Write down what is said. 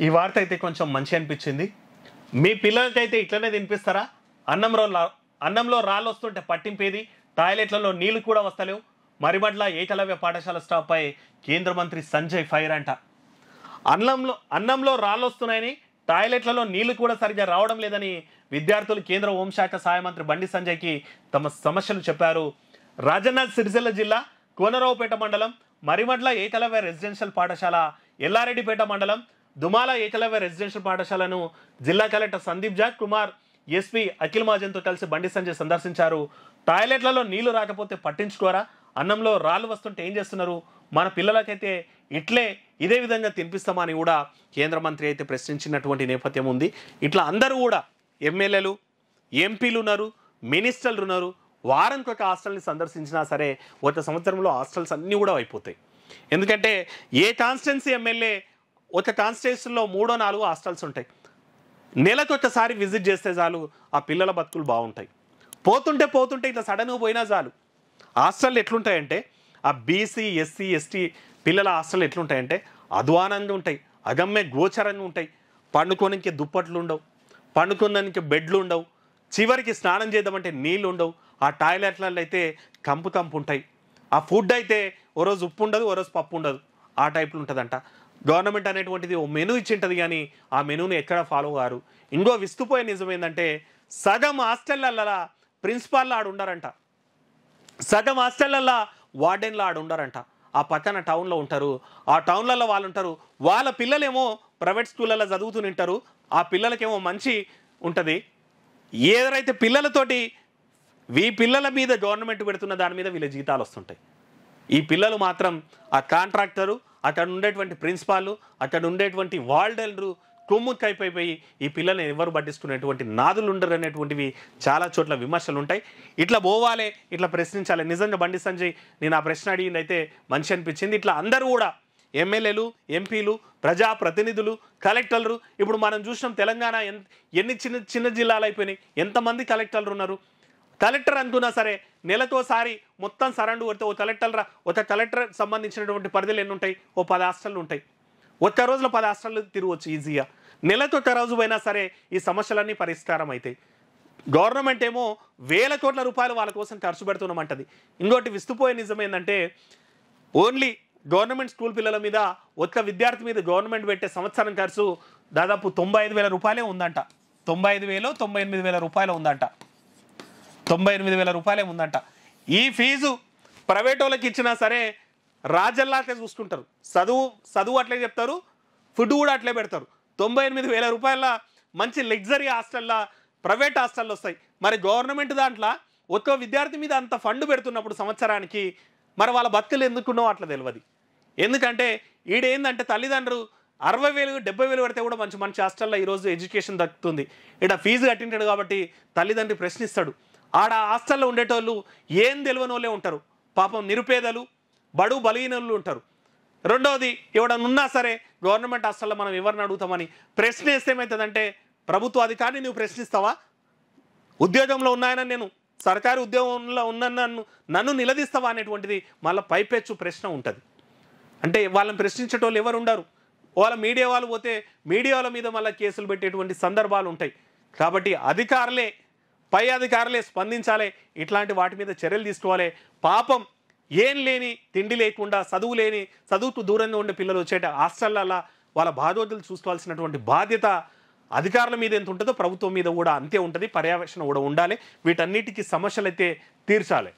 ఈ వార్త అయితే కొంచెం మంచి అనిపించింది. మీ పిల్లలకైతే ఇట్లనే తినిపిస్తారా? అన్నంలో అన్నంలో రాళ్ళు వస్తుంటే పట్టింపేది? టాయిలెట్లలో నీళ్ళు కూడా వస్తలేవు. మరిమట్ల ఏకలవ్య పాఠశాల స్టాఫ్పై కేంద్ర మంత్రి సంజయ్ ఫైర్ అంట. అన్నంలో అన్నంలో రాళ్ళు వస్తున్నాయని టాయిలెట్లలో నీళ్ళు కూడా సరిగ్గా రావడం లేదని విద్యార్థులు కేంద్ర హోంశాఖ సహాయ మంత్రి బండి సంజయ్కి తమ సమస్యలు చెప్పారు. రాజన్న సిరిసిల్ల జిల్లా కోనరావుపేట మండలం మరిమడ్ల ఏకలవ్య రెసిడెన్షియల్ పాఠశాల ఎల్లారెడ్డిపేట మండలం దుమాల ఏకలవ్య రెసిడెన్షియల్ పాఠశాలను జిల్లా కలెక్టర్ సందీప్ జాక్ కుమార్ ఎస్పీ అఖిల్ మహాజన్తో కలిసి బండి సంజయ్ సందర్శించారు. టాయిలెట్లలో నీళ్ళు రాకపోతే పట్టించుకోరా? అన్నంలో రాళ్ళు వస్తుంటే ఏం చేస్తున్నారు? మన పిల్లలకైతే ఇట్లే ఇదే విధంగా తినిపిస్తామని కూడా కేంద్ర మంత్రి అయితే ప్రశ్నించినటువంటి నేపథ్యం ఉంది. ఇట్లా అందరూ కూడా ఎమ్మెల్యేలు ఎంపీలు ఉన్నారు మినిస్టర్లు ఉన్నారు వారానికి ఒక హాస్టల్ని సందర్శించినా సరే ఒక సంవత్సరంలో హాస్టల్స్ అన్నీ కూడా అయిపోతాయి. ఎందుకంటే ఏ కాన్స్టెన్సీ ఎమ్మెల్యే ఒక కాన్స్టిట్యున్సీలో మూడో నాలుగో హాస్టల్స్ ఉంటాయి. నెలకు ఒకసారి విజిట్ చేస్తే చాలు ఆ పిల్లల బతుకులు బాగుంటాయి. పోతుంటే పోతుంటే ఇట్లా సడన్గా పోయినా చాలు. హాస్టల్ ఎట్లుంటాయంటే ఆ బీసీ ఎస్సీ ఎస్టీ పిల్లల హాస్టల్ ఎట్లుంటాయంటే అధ్వానంగా ఉంటాయి అగమ్య గోచరంగా ఉంటాయి. పండుకోనికి దుప్పట్లు ఉండవు పండుకున్నానికి బెడ్లు ఉండవు చివరికి స్నానం చేద్దామంటే నీళ్ళు ఉండవు ఆ టాయిలెట్లలో అయితే కంపు కంపు ఉంటాయి. ఆ ఫుడ్ అయితే ఓ రోజు ఉప్పు ఉండదు ఓ రోజు పప్పు ఉండదు. ఆ టైప్లో ఉంటుందంట. గవర్నమెంట్ అనేటువంటిది ఓ మెనూ ఇచ్చింటది కానీ ఆ మెనూని ఎక్కడ ఫాలో కారు. ఇంకో విస్తుపోయే నిజం ఏంటంటే సగం హాస్టళ్ళల్లో ప్రిన్సిపాల్ ఆడు ఉండారంట. సగం హాస్టళ్ళల్లో వార్డెన్లో ఆడు ఉండారంట. ఆ పక్కన టౌన్లో ఉంటారు. ఆ టౌన్లలో వాళ్ళు ఉంటారు వాళ్ళ పిల్లలేమో ప్రైవేట్ స్కూళ్ళల్లో చదువుతూ ఉంటారు ఆ పిల్లలకేమో మంచి ఉంటుంది. ఏదైతే పిల్లలతోటి ఈ పిల్లల మీద గవర్నమెంట్ పెడుతున్న దాని మీద వీళ్ళ జీతాలు వస్తుంటాయి ఈ పిల్లలు మాత్రం ఆ కాంట్రాక్టరు అక్కడ ఉండేటువంటి ప్రిన్సిపాల్ అక్కడ ఉండేటువంటి వాల్డెల్రు కొమ్ము కైపోయిపోయి ఈ పిల్లల్ని ఎవరు పట్టించుకునేటువంటి నాదులు ఉండరు అనేటువంటివి చాలా చోట్ల విమర్శలు ఉంటాయి ఇట్లా పోవాలి ఇట్లా ప్రశ్నించాలి నిజంగా బండి సంజయ్ నేను ఆ ప్రశ్న అడిగింది అయితే మంచి అనిపించింది. ఇట్లా అందరూ కూడా ఎమ్మెల్యేలు ఎంపీలు ప్రజాప్రతినిధులు కలెక్టర్లు ఇప్పుడు మనం చూసినాం తెలంగాణ ఎన్ ఎన్ని చిన్న చిన్న జిల్లాలు అయిపోయినాయి ఎంతమంది కలెక్టర్లు ఉన్నారు కలెక్టర్ అందునా సరే నెలతోసారి మొత్తం సరౌండ్ కొడితే ఓ కలెక్టర్ ఒక కలెక్టర్ సంబంధించినటువంటి పరిధిలు ఎన్ని ఉంటాయి? ఓ పది హాస్టళ్ళు ఉంటాయి. ఒక్క రోజులో పది హాస్టళ్ళు తిరగవచ్చు ఈజీగా నెలతో ఒక రోజు పోయినా సరే ఈ సమస్యలన్నీ పరిష్కారం అవుతాయి. గవర్నమెంట్ ఏమో వేల కోట్ల రూపాయలు వాళ్ళ కోసం ఖర్చు పెడుతున్నామంటది. ఇంకోటి విస్తుపోయే నిజం ఏంటంటే ఓన్లీ గవర్నమెంట్ స్కూల్ పిల్లల మీద ఒక్క విద్యార్థి మీద గవర్నమెంట్ పెట్టే సంవత్సరం ఖర్చు దాదాపు తొంభై ఐదు వేల రూపాయలే ఉందంట. తొంభై ఐదు వేలు తొంభై ఎనిమిది వేల రూపాయలు ఉందంట. తొంభై ఎనిమిది వేల రూపాయలే ఉందంట ఈ ఫీజు ప్రైవేట్ వాళ్ళకి ఇచ్చినా సరే రాజల్లా అట్లే చూసుకుంటారు చదువు చదువు అట్లే చెప్తారు ఫుడ్ కూడా అట్లే పెడతారు. తొంభై ఎనిమిది వేల రూపాయల మంచి లగ్జరీ హాస్టల్లో ప్రైవేట్ హాస్టల్లో వస్తాయి. మరి గవర్నమెంట్ దాంట్లో ఒక్క విద్యార్థి మీద అంత ఫండ్ పెడుతున్నప్పుడు సంవత్సరానికి మరి వాళ్ళ బతుకులు ఎందుకున్నో అట్లా తెలియదు ఎందుకంటే ఈడేందంటే తల్లిదండ్రులు అరవై వేలు డెబ్బై వేలు పెడితే కూడా మంచి మంచి హాస్టల్లో ఈరోజు ఎడ్యుకేషన్ దక్కుతుంది. ఇక్కడ ఫీజు కట్టింటాడు కాబట్టి తల్లిదండ్రి ప్రశ్నిస్తాడు. ఆడ హాస్టల్లో ఉండేటోళ్ళు ఏం తెలియనోళ్ళే ఉంటారు. పాపం నిరుపేదలు బడు బలహీనలు ఉంటారు. రెండవది ఎవడన్నా ఉన్నా సరే గవర్నమెంట్ హాస్టల్లో మనం ఎవరిని అడుగుతామని ప్రశ్న వేస్తే ఏమవుతుందంటే ప్రభుత్వ అధికారిని నువ్వు ప్రశ్నిస్తావా? ఉద్యోగంలో ఉన్నాయని నేను సర్కారు ఉద్యోగంలో ఉన్న నన్ను నన్ను నిలదీస్తావా అనేటువంటిది మళ్ళీ పైపెచ్చు ప్రశ్న ఉంటుంది. అంటే వాళ్ళని ప్రశ్నించేటోళ్ళు ఎవరు ఉండరు వాళ్ళ మీడియా వాళ్ళు పోతే మీడియా వాళ్ళ మీద మళ్ళీ కేసులు పెట్టేటువంటి సందర్భాలు ఉంటాయి. కాబట్టి అధికారులే పై అధికారులే స్పందించాలి ఇట్లాంటి వాటి మీద చర్యలు తీసుకోవాలి. పాపం ఏం లేని తిండి లేకుండా చదువు లేని చదువుకు దూరంగా ఉండే పిల్లలు వచ్చేట హాస్టళ్ళల్లో వాళ్ళ బాధోతులు చూసుకోవాల్సినటువంటి బాధ్యత అధికారుల మీద ఎంత ఉంటుందో ప్రభుత్వం మీద కూడా అంతే ఉంటుంది పర్యవేక్షణ కూడా ఉండాలి. వీటన్నిటికీ సమస్యలు అయితే తీర్చాలి.